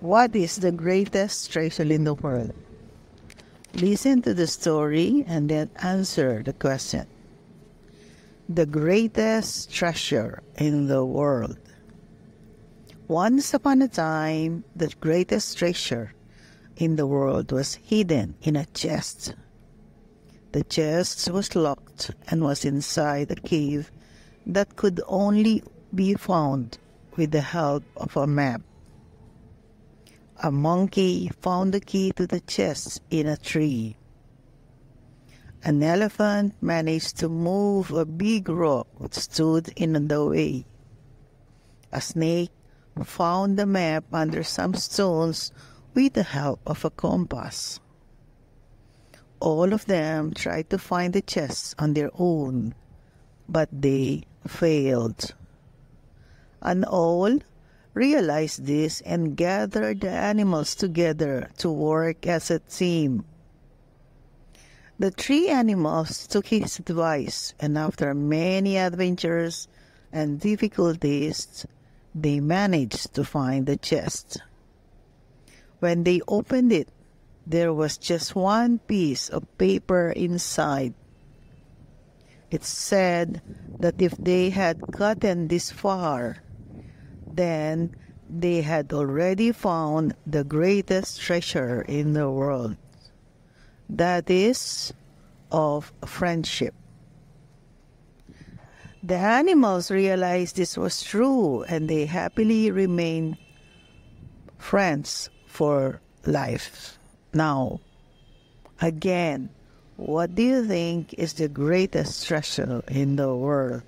What is the greatest treasure in the world? Listen to the story and then answer the question. The greatest treasure in the world. Once upon a time, the greatest treasure in the world was hidden in a chest. The chest was locked and was inside a cave that could only be found with the help of a map. A monkey found the key to the chest in a tree. An elephant managed to move a big rock that stood in the way. A snake found the map under some stones with the help of a compass. All of them tried to find the chest on their own, but they failed. An owl realized this and gathered the animals together to work as a team. The three animals took his advice, and after many adventures and difficulties, they managed to find the chest. When they opened it, there was just one piece of paper inside. It said that if they had gotten this far, then they had already found the greatest treasure in the world. That is, of friendship. The animals realized this was true and they happily remained friends for life. Now, again, what do you think is the greatest treasure in the world?